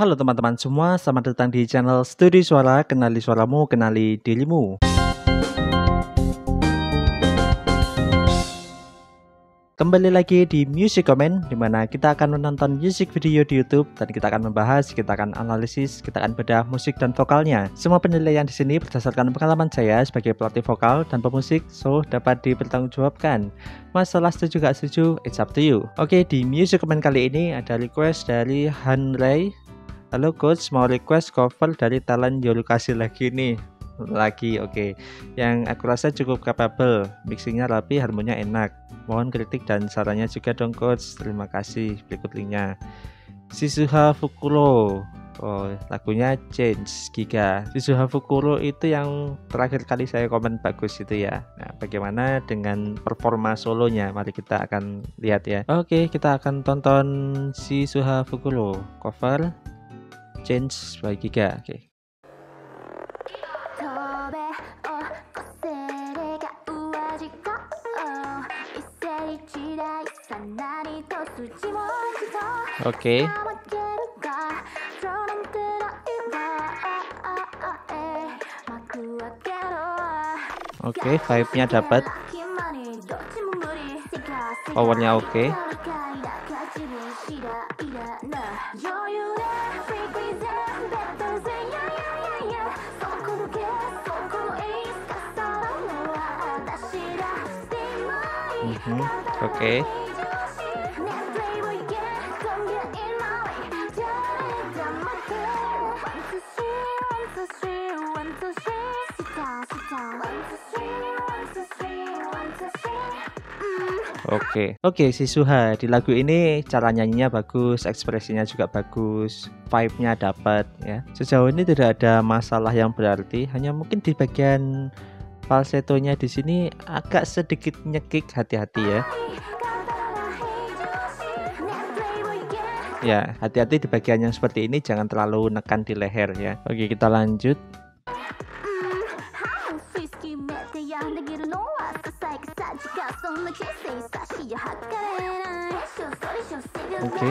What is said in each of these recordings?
Halo teman-teman semua, selamat datang di channel Studi Suara, kenali suaramu, kenali dirimu. Kembali lagi di Music Comment di mana kita akan menonton music video di YouTube dan kita akan membahas, kita akan analisis, kita akan bedah musik dan vokalnya. Semua penilaian di sini berdasarkan pengalaman saya sebagai pelatih vokal dan pemusik, so dapat dipertanggungjawabkan. Masalah setuju gak setuju, it's up to you. Oke, di Music Comment kali ini ada request dari Han Ray. Halo coach, mau request cover dari talent Yolu kasih lagi nih. Lagi oke. Okay. yang aku rasa cukup capable. Mixingnya rapi harmonya enak. Mohon kritik dan sarannya juga dong coach. Terima kasih. Berikut linknya. Sisuha Fukuro. Oh lagunya Change Giga. Sisuha Fukuro itu yang terakhir kali saya komen bagus itu ya. Nah bagaimana dengan performa solonya? Mari kita akan lihat ya. Oke okay, kita akan tonton Sisuha Fukuro cover Change by Giga oke okay. Oke. Okay. Oke, okay, vibe-nya dapat. Powernya oke. Okay. -hmm. Oke. Okay. Oke, okay. oke okay, si Suha di lagu ini cara nyanyinya bagus, ekspresinya juga bagus, vibe-nya dapat ya. Sejauh ini tidak ada masalah yang berarti, hanya mungkin di bagian falsetonya di sini agak sedikit nyekik, hati-hati ya. Ya, hati-hati di bagian yang seperti ini jangan terlalu nekan di leher ya. Oke, kita lanjut. Oke.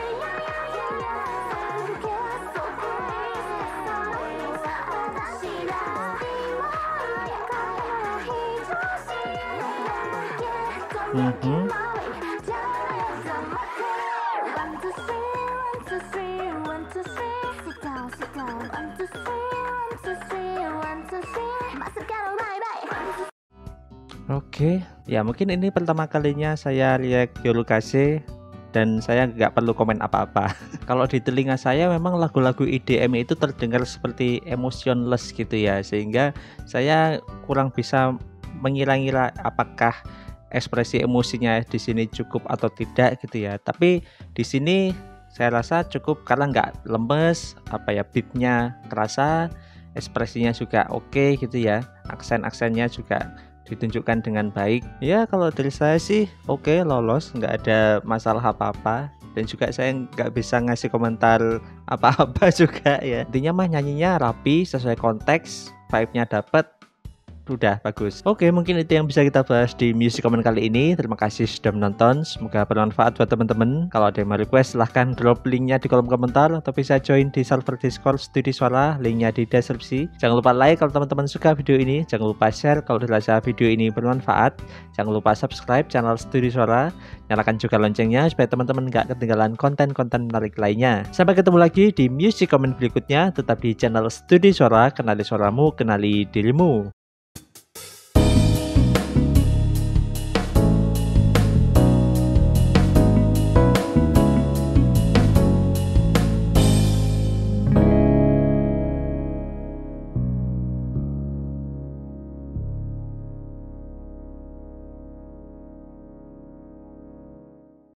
Oke, ya mungkin ini pertama kalinya saya lihat Yolukase dan saya nggak perlu komen apa-apa. Kalau di telinga saya memang lagu-lagu IDM itu terdengar seperti emotionless gitu ya, sehingga saya kurang bisa mengira-ngira apakah ekspresi emosinya di sini cukup atau tidak gitu ya. Tapi di sini saya rasa cukup karena nggak lemes, apa ya beatnya kerasa, ekspresinya juga oke okay, gitu ya, aksen-aksennya juga ditunjukkan dengan baik. Ya kalau dari saya sih oke okay, lolos nggak ada masalah apa-apa. Dan juga saya nggak bisa ngasih komentar apa-apa juga ya. Intinya mah nyanyinya rapi sesuai konteks vibe-nya dapat Udah bagus. Oke, mungkin itu yang bisa kita bahas di Music Comment kali ini. Terima kasih sudah menonton. Semoga bermanfaat buat teman-teman. Kalau ada yang mau request, silahkan drop linknya di kolom komentar atau bisa join di server Discord Studi Suara. Linknya di deskripsi. Jangan lupa like kalau teman-teman suka video ini. Jangan lupa share kalau dirasa video ini bermanfaat. Jangan lupa subscribe channel Studi Suara. Nyalakan juga loncengnya supaya teman-teman nggak ketinggalan konten-konten menarik lainnya. Sampai ketemu lagi di Music Comment berikutnya. Tetap di channel Studi Suara. Kenali suaramu, kenali dirimu.